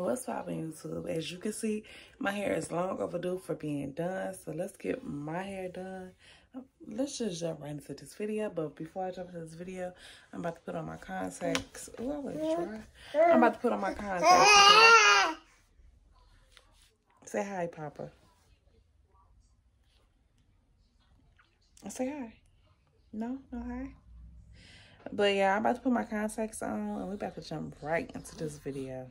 What's poppin' YouTube? As you can see, my hair is long overdue for being done. So let's get my hair done. Um, let's just jump right into this video. But before I jump into this video, I'm about to put on my contacts. Oh, dry. I'm about to put on my contacts. Say hi, Papa. Say hi. No? No hi? But yeah, I'm about to put my contacts on and we're about to jump right into this video.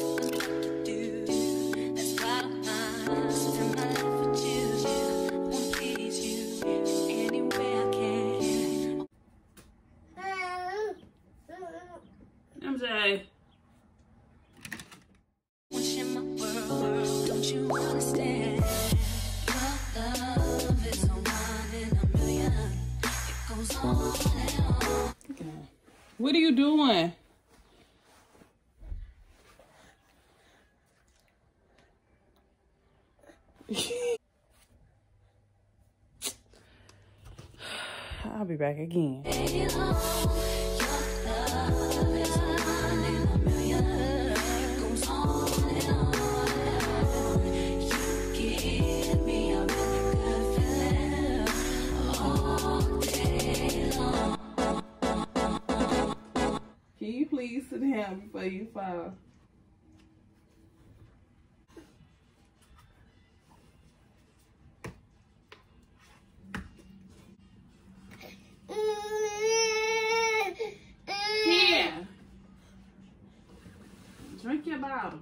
What are you doing? I'll be back again. Before you fall? Here. Drink your bottle.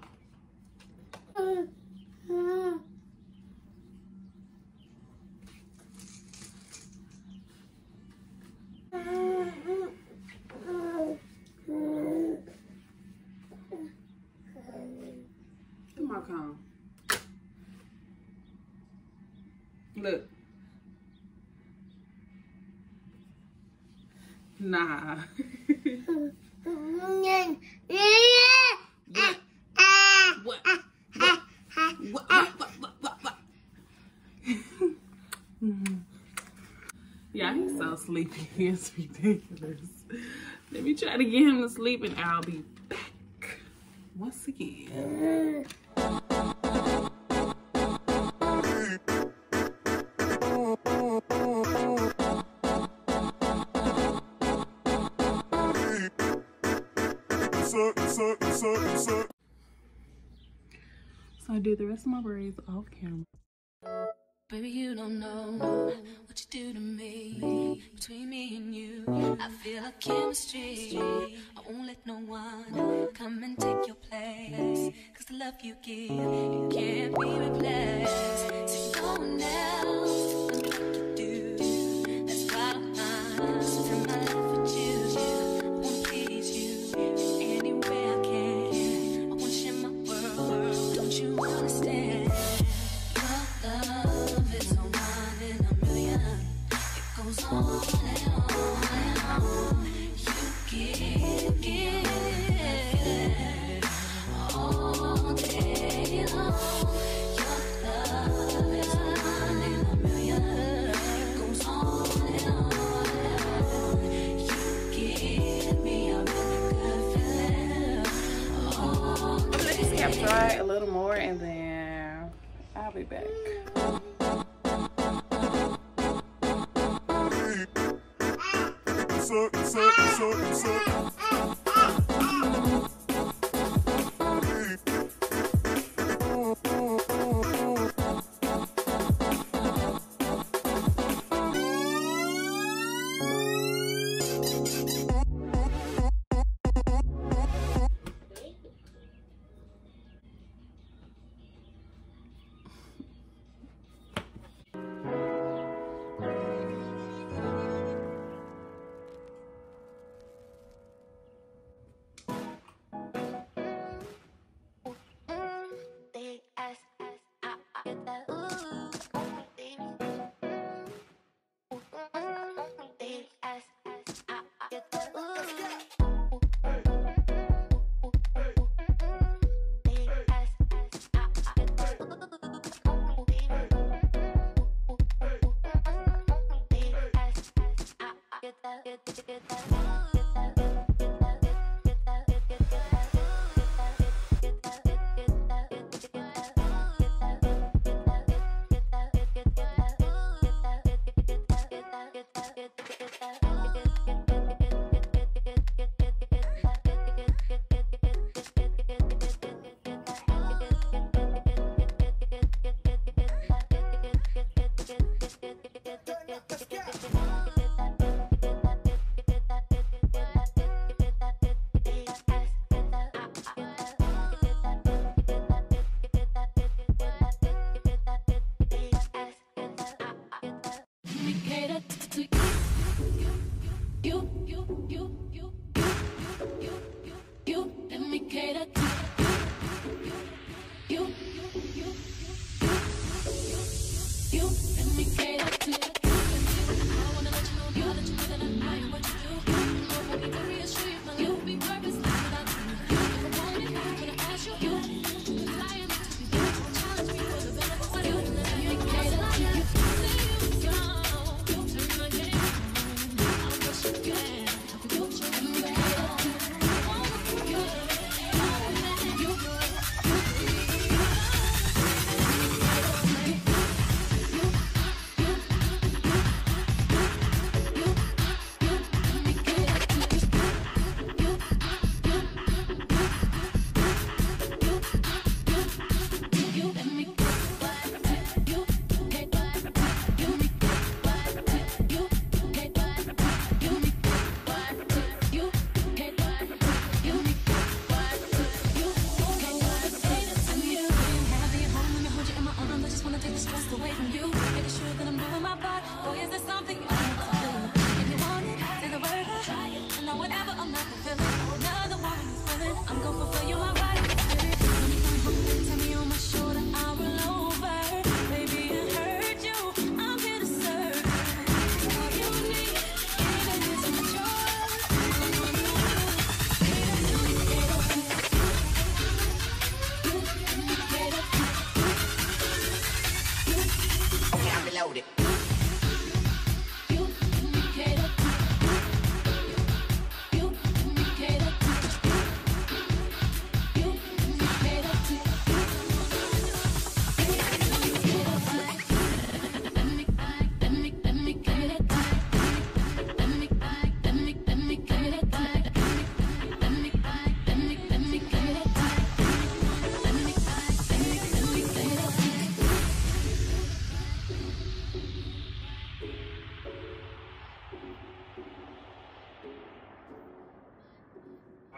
Look. Nah. yeah, he's so sleepy. It's ridiculous. Let me try to get him to sleep and I'll be back once again. So I do the rest of my braids off camera. Baby, you don't know what you do to me. Between me and you, I feel a chemistry. I won't let no one come and take your place. Cause the love you give, it can't be replaced. So no one So so so so.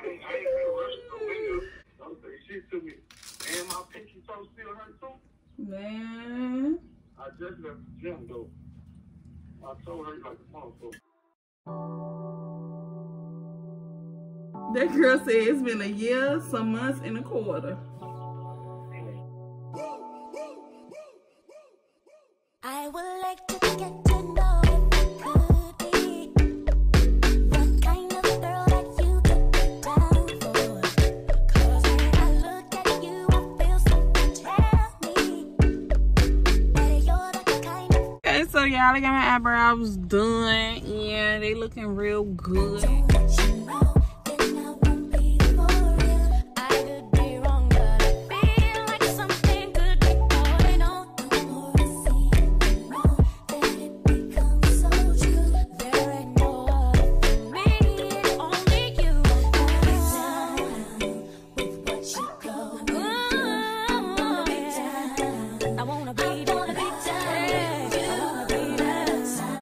I ain't, I shit to me. My still too. Man. I just left the gym though. My toe hurt like a motherfucker. That girl said it's been a year, some months, and a quarter. So y'all, I got my eyebrows done, and they looking real good.